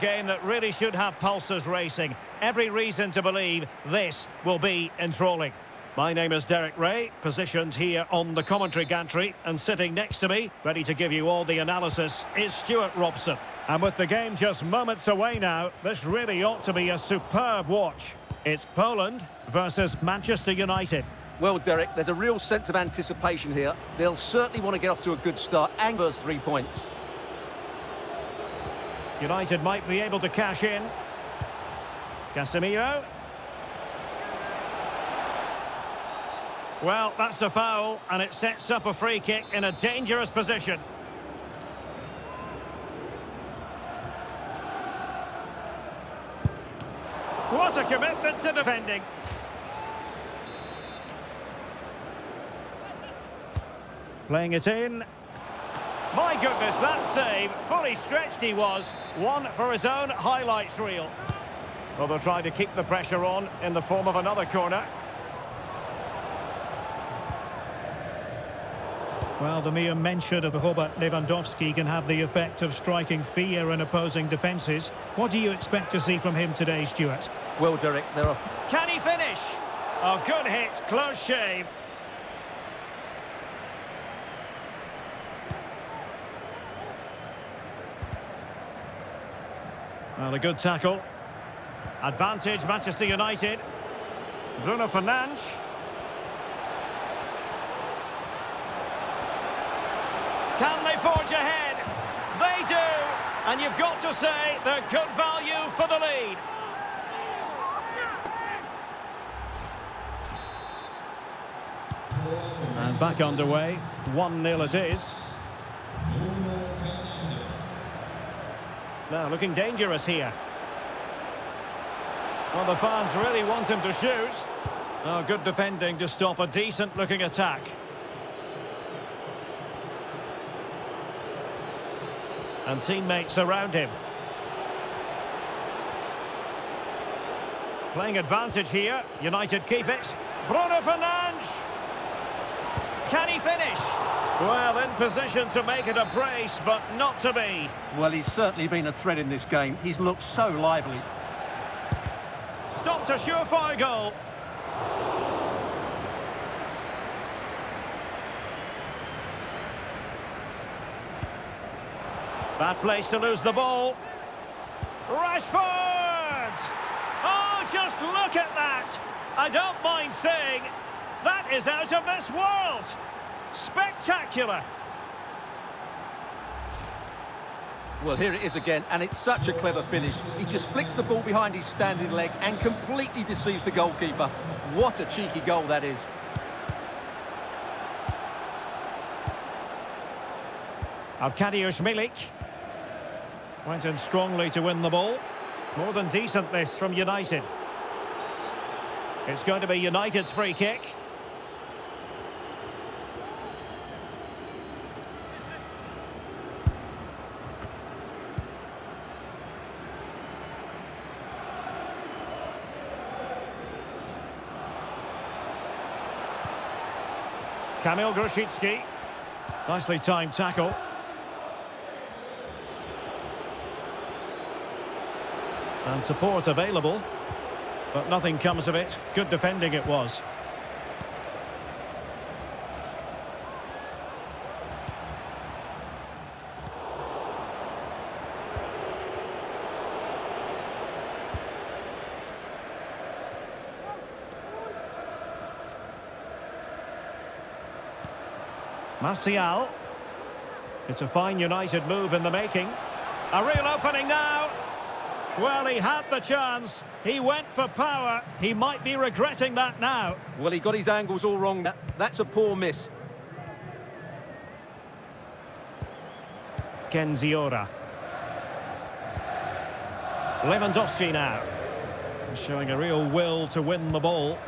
game that really should have pulses racing. Every reason to believe this will be enthralling. My name is Derek Ray, positioned here on the commentary gantry, and sitting next to me, ready to give you all the analysis, is Stuart Robson. And with the game just moments away now, this really ought to be a superb watch. It's Poland versus Manchester United. Well, Derek, there's a real sense of anticipation here. They'll certainly want to get off to a good start and first three points. United might be able to cash in. Casemiro. Well, that's a foul, and it sets up a free kick in a dangerous position. What a commitment to defending. Playing it in. My goodness, that save. Fully stretched he was. One for his own highlights reel. Well, they'll try to keep the pressure on in the form of another corner. Well, the mere mention of Robert Lewandowski can have the effect of striking fear in opposing defences. What do you expect to see from him today, Stuart? Well, Derek, there are... Can he finish? Oh, good hit, close shave. Well, a good tackle. Advantage, Manchester United. Bruno Fernandes. Can they forge ahead? They do! And you've got to say they're good value for the lead. And back underway. 1-0 it is. Now looking dangerous here. Well, the fans really want him to shoot. Oh, good defending to stop a decent-looking attack. And teammates around him. Playing advantage here. United keep it. Bruno Fernandes. Can he finish? Well, in position to make it a brace, but not to be. Well, he's certainly been a threat in this game. He's looked so lively. Stopped a surefire goal. Bad place to lose the ball. Rashford! Oh, just look at that! I don't mind saying, that is out of this world! Spectacular! Well, here it is again, and it's such a clever finish. He just flicks the ball behind his standing leg and completely deceives the goalkeeper. What a cheeky goal that is. Arkadiusz Milik. Went in strongly to win the ball. More than decent this from United. It's going to be United's free kick. Kamil Grosicki. Nicely timed tackle. And support available. But nothing comes of it. Good defending it was. Martial. It's a fine United move in the making. A real opening now. Well, he had the chance. He went for power. He might be regretting that now. Well, he got his angles all wrong. That, that's a poor miss. Kędziora. Lewandowski now. Showing a real will to win the ball.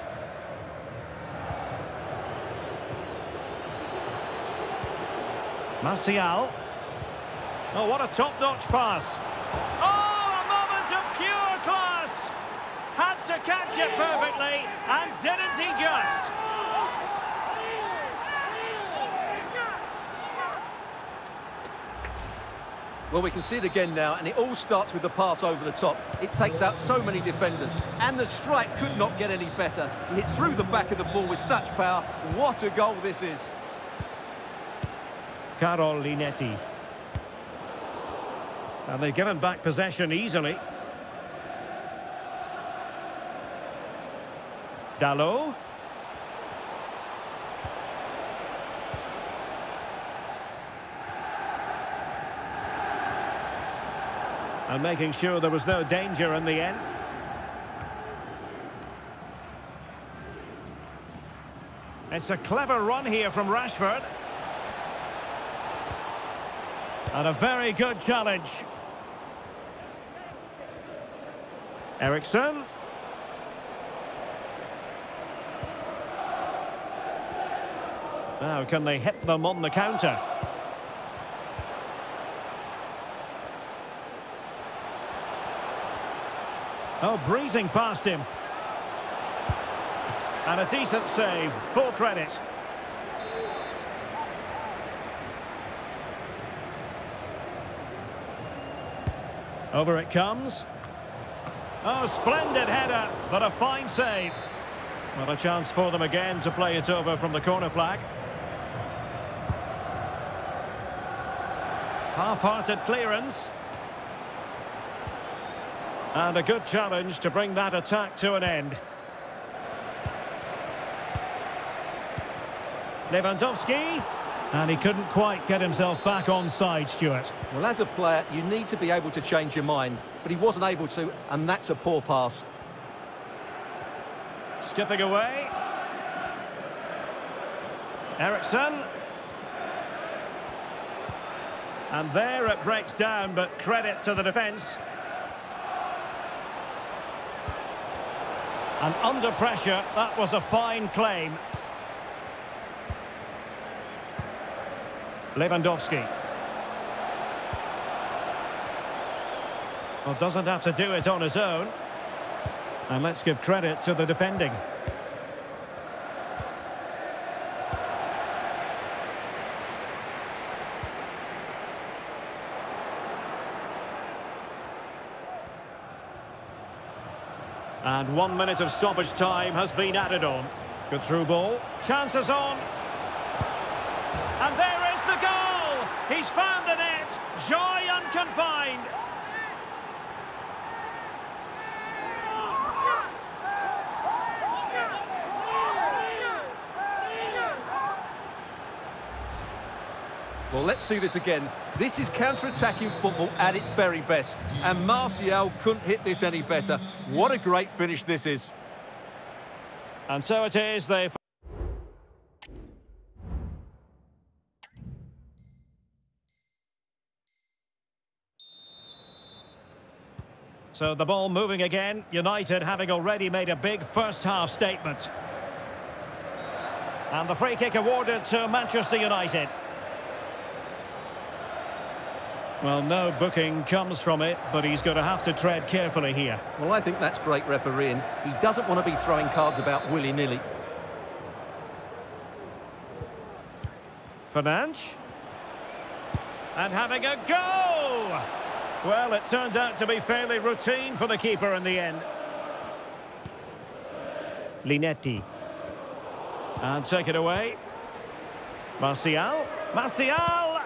Martial. Oh, what a top-notch pass. Oh, a moment of pure class! Had to catch it perfectly, and didn't he just? Well, we can see it again now, and it all starts with the pass over the top. It takes out so many defenders, and the strike could not get any better. He hits through the back of the ball with such power. What a goal this is. Karol Linetty. And they've given back possession easily. Dalot. And making sure there was no danger in the end. It's a clever run here from Rashford. And a very good challenge. Eriksen. Now, can they hit them on the counter? Oh, breezing past him. And a decent save, full credit. Over it comes. Oh, splendid header, but a fine save. Not a chance for them again to play it over from the corner flag. Half-hearted clearance. And a good challenge to bring that attack to an end. Lewandowski. And he couldn't quite get himself back on side, Stuart. Well, as a player, you need to be able to change your mind, but he wasn't able to, and that's a poor pass. Skipping away. Eriksen. And there it breaks down, but credit to the defence. And under pressure, that was a fine claim. Lewandowski. Well, doesn't have to do it on his own. And let's give credit to the defending. And one minute of stoppage time has been added on. Good through ball. Chances on. And there! He's found the net. Joy unconfined. Well, let's see this again. This is counter-attacking football at its very best. And Martial couldn't hit this any better. What a great finish this is. And so it is, they... So the ball moving again, United having already made a big first-half statement. And the free kick awarded to Manchester United. Well, no booking comes from it, but he's going to have to tread carefully here. Well, I think that's great refereeing. He doesn't want to be throwing cards about willy-nilly. Fernandes. And having a go! Well, it turned out to be fairly routine for the keeper in the end. Linetty. And take it away. Martial. Martial!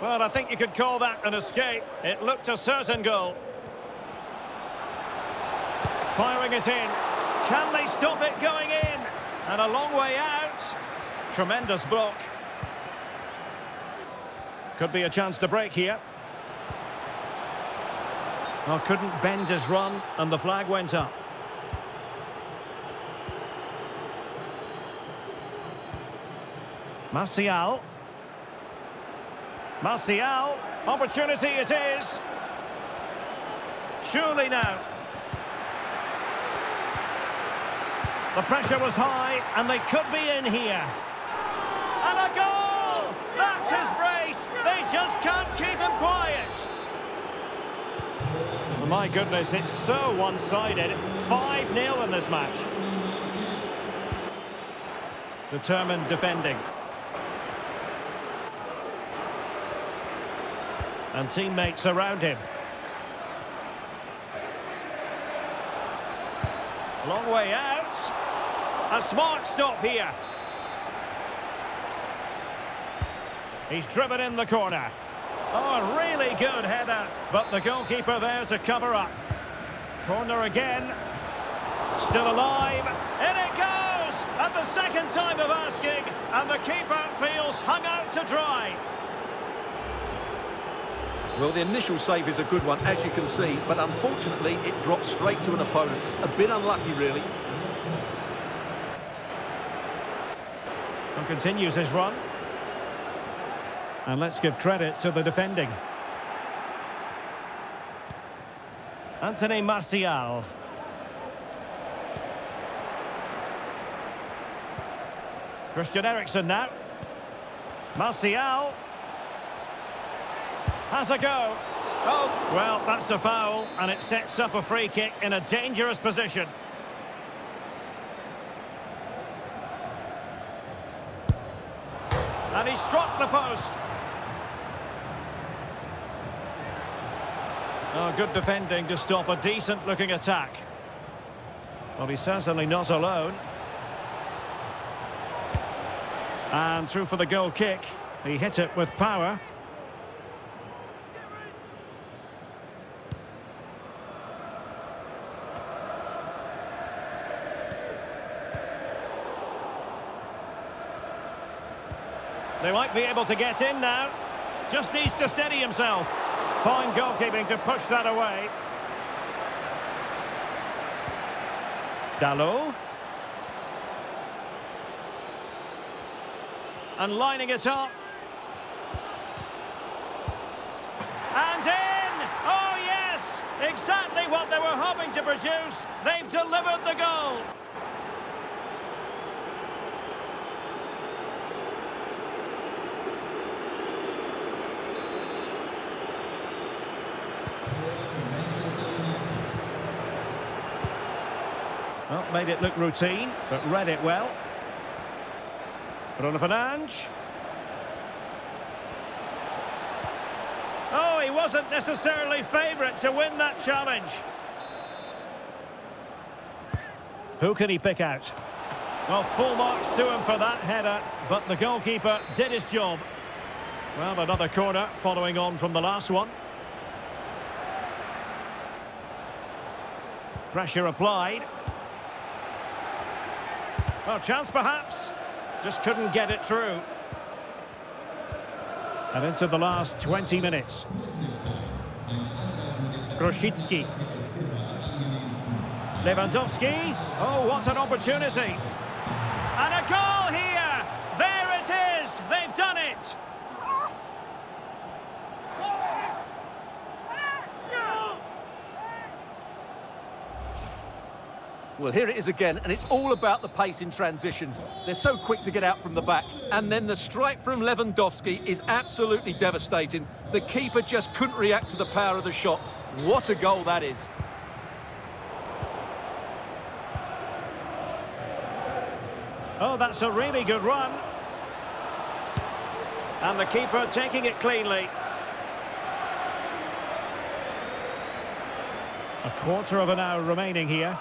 Well, I think you could call that an escape. It looked a certain goal. Firing it in. Can they stop it going in? And a long way out. Tremendous block. Could be a chance to break here. Well, couldn't bend his run, and the flag went up. Martial. Martial, opportunity it is. Surely now. The pressure was high, and they could be in here. And a goal! That's his brace! They just can't My goodness, it's so one-sided. 5-0 in this match. Determined defending. And teammates around him. Long way out. A smart stop here. He's driven in the corner. Oh, really good header, but the goalkeeper there to cover up. Corner again. Still alive. In it goes! At the second time of asking, and the keeper feels hung out to dry. Well, the initial save is a good one, as you can see, but unfortunately it dropped straight to an opponent. A bit unlucky, really. And continues his run. And let's give credit to the defending. Anthony Martial. Christian Eriksen now. Martial. Has a go. Oh, well, that's a foul, and it sets up a free kick in a dangerous position. And he struck the post. Oh, good defending to stop a decent-looking attack. Well, he's certainly not alone. And through for the goal kick. He hit it with power. They might be able to get in now. Just needs to steady himself. Fine goalkeeping to push that away. Dalot. And lining it up. And in! Oh, yes! Exactly what they were hoping to produce. They've delivered the goal. Made it look routine, but read it well. Bruno Fernandes. Oh, he wasn't necessarily favourite to win that challenge. Who can he pick out? Well, full marks to him for that header, but the goalkeeper did his job. Well, another corner following on from the last one. Pressure applied. Well, chance perhaps. Just couldn't get it through. And into the last 20 minutes. Grosicki. Lewandowski. Oh, what an opportunity. And a goal here. There it is. They've done it. Well, here it is again, and it's all about the pace in transition. They're so quick to get out from the back. And then the strike from Lewandowski is absolutely devastating. The keeper just couldn't react to the power of the shot. What a goal that is. Oh, that's a really good run. And the keeper taking it cleanly. A quarter of an hour remaining here.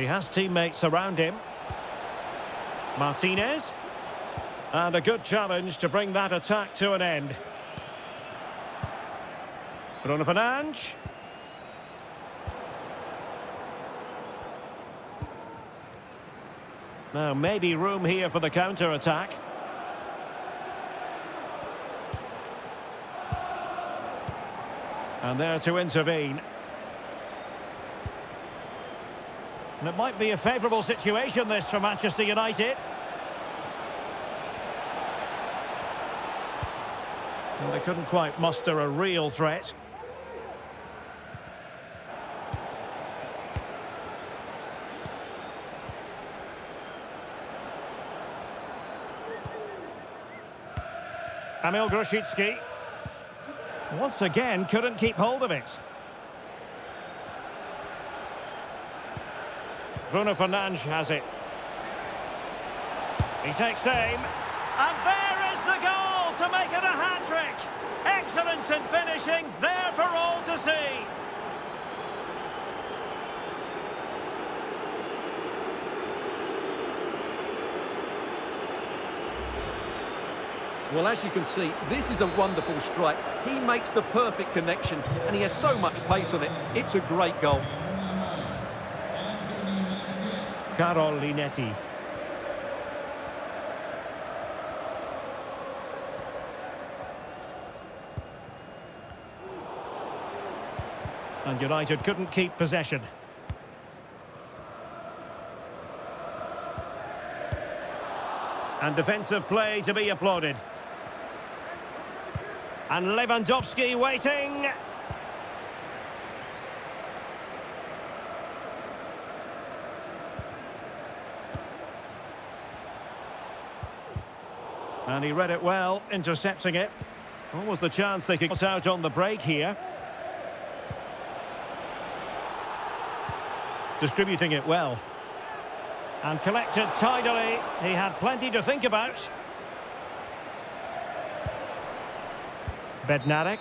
He has teammates around him. Martinez. And a good challenge to bring that attack to an end. Bruno Fernandes. Now, maybe room here for the counter-attack. And there to intervene. And it might be a favourable situation, this, for Manchester United. They couldn't quite muster a real threat. Emil Grosicki. Once again, couldn't keep hold of it. Bruno Fernandes has it. He takes aim. And there is the goal to make it a hat-trick. Excellence in finishing, there for all to see. Well, as you can see, this is a wonderful strike. He makes the perfect connection, and he has so much pace on it. It's a great goal. Karol Linetty. And United couldn't keep possession. And defensive play to be applauded. And Lewandowski waiting. And he read it well, intercepting it. What was the chance they could get out on the break here? Distributing it well. And collected tidily. He had plenty to think about. Bednarek.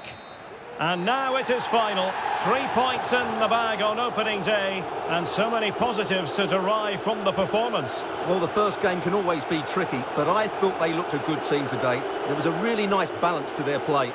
And now it is final. Three points in the bag on opening day. And so many positives to derive from the performance. Well, the first game can always be tricky, but I thought they looked a good team today. There was a really nice balance to their play.